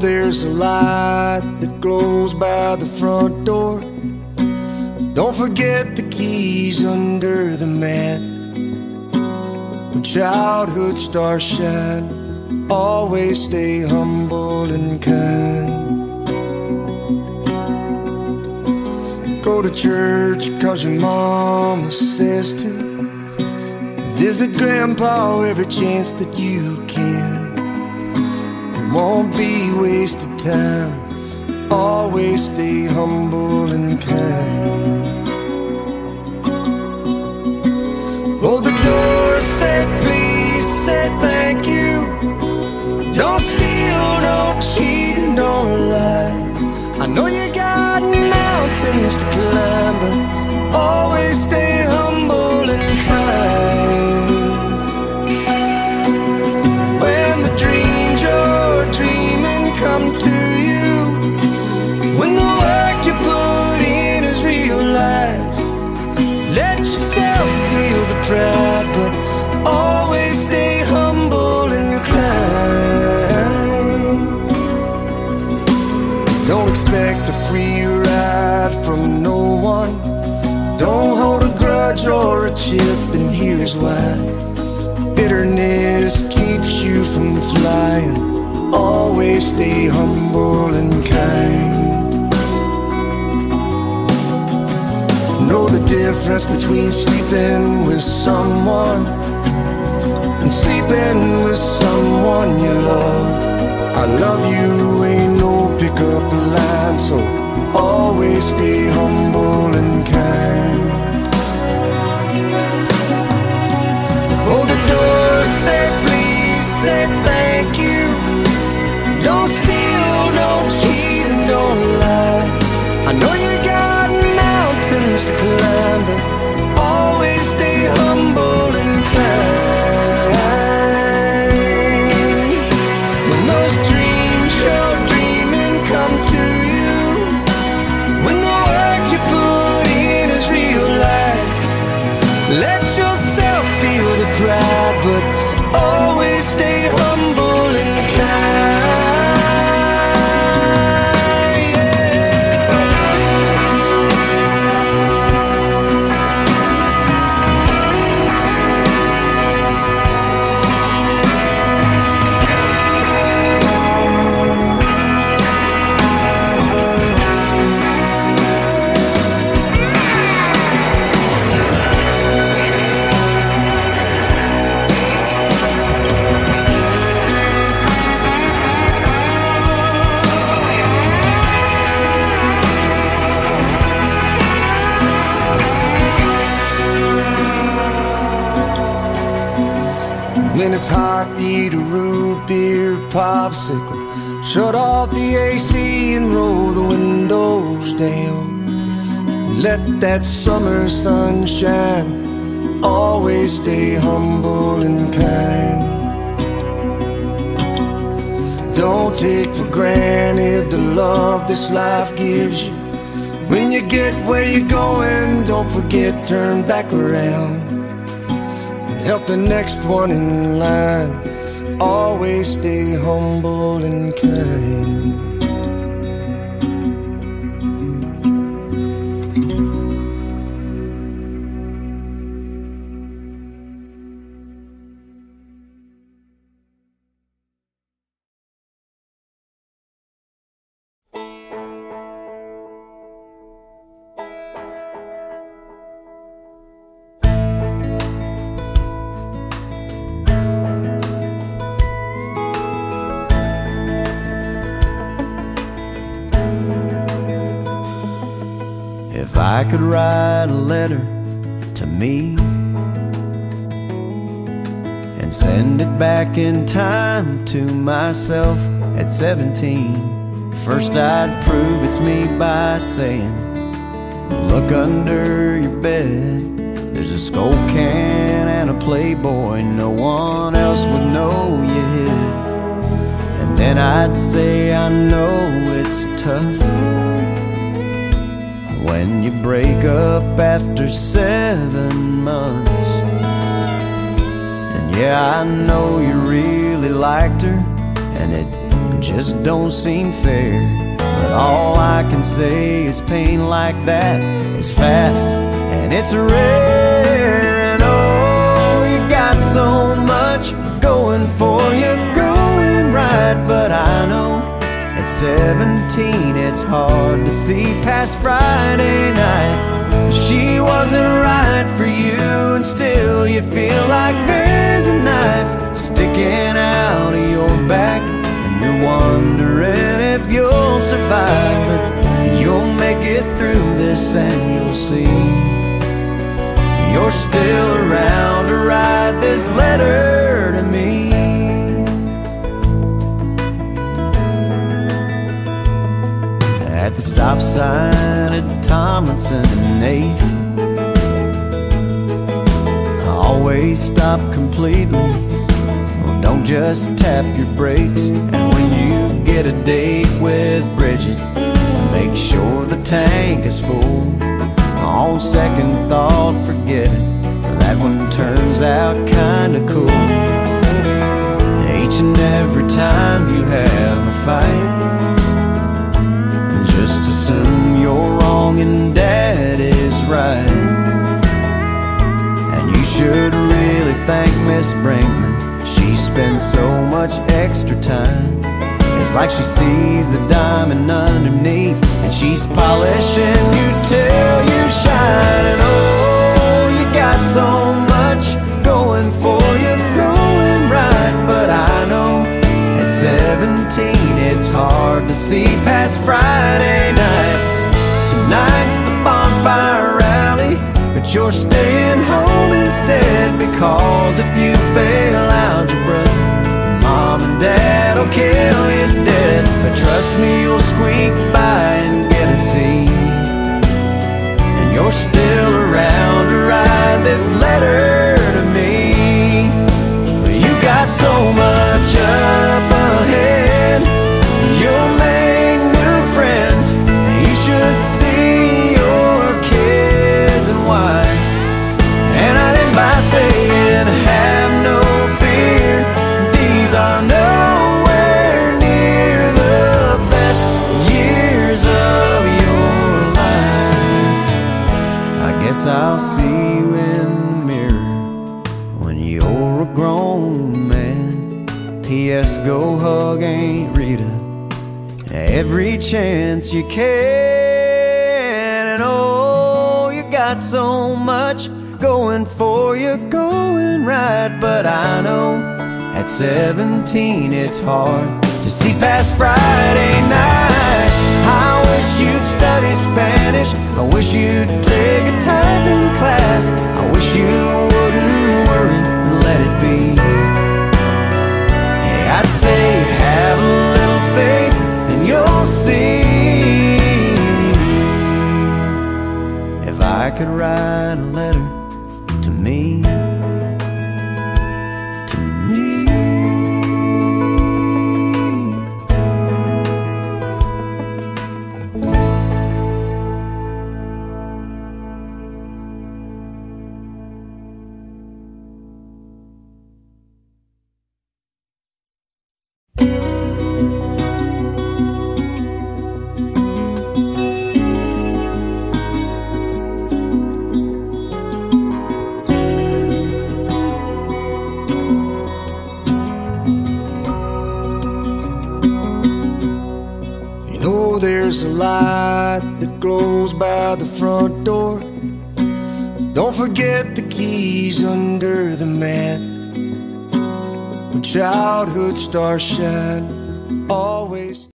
there's a light that glows by the front door. Don't forget the keys under the mat. When childhood stars shine, always stay humble and kind. Go to church cause your mama says to. Visit grandpa every chance that you can. Won't be wasted time. Always stay humble and kind. Or a chip, and here's why. Bitterness keeps you from flying. Always stay humble and kind. Know the difference between sleeping with someone and sleeping with someone you love. I love you ain't no pickup line, so always stay humble and kind. Mountains to climb, but always stay humble and kind. When those dreams you're dreaming come to you, when the work you put in is realized, let yourself it's hot, eat a root beer popsicle. Shut off the AC and roll the windows down. Let that summer sunshine. Always stay humble and kind. Don't take for granted the love this life gives you. When you get where you're going, don't forget, turn back around help the next one in line. Always stay humble and kind. I could write a letter to me and send it back in time to myself at 17, first I'd prove it's me by saying, Look under your bed. There's a Skoal can and a Playboy no one else would know you hid. And then I'd say, I know it's tough when you break up after seven months. And yeah, I know you really liked her, and it just don't seem fair. But all I can say is pain like that is fast and it's rare. And oh, you got so much going for at 17 it's hard to see past Friday night. She wasn't right for you, and still you feel like there's a knife sticking out of your back. And you're wondering if you'll survive, but you'll make it through this and you'll see. You're still around to write this letter stop sign at Tomlinson and 8th Always stop completely. Well, Don't just tap your brakes. And when you get a date with Bridget Make sure the tank is full. On second thought, forget it. That one turns out kinda cool. Each and every time you have a fight She spends so much extra time. It's like she sees the diamond underneath, and she's polishing you you're staying home instead because if you fail algebra, mom and dad will kill you dead. But trust me, you'll squeak by and get a C. And you're still around to write this letter I'll see you in the mirror when you're a grown man. P.S. Go hug Aunt Rita every chance you can. And oh, you got so much going for you, going right. But I know at 17 it's hard to see past Friday night. You'd study Spanish. I wish you'd take a typing class. I wish you wouldn't worry and let it be. Hey, I'd say have a little faith and you'll see. If I could write a letter there's a light that glows by the front door. Don't forget the keys under the mat. When childhood stars shine, always.